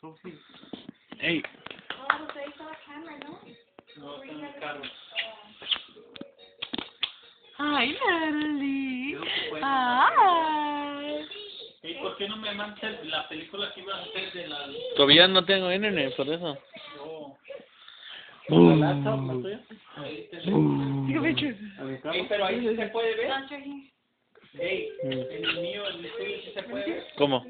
Sophie. Ey, Oh. Hi, Natalie. Creo que Hi. ¿por qué no me mandas la película que iba a hacer de la... Todavía no tengo internet, por eso. Oh, Uh. la laptop, la tuya? Ahí te- Ey, pero ahí se puede ver. Doctor. Ey, el mío, el tuyo sí se puede ver. ¿Cómo?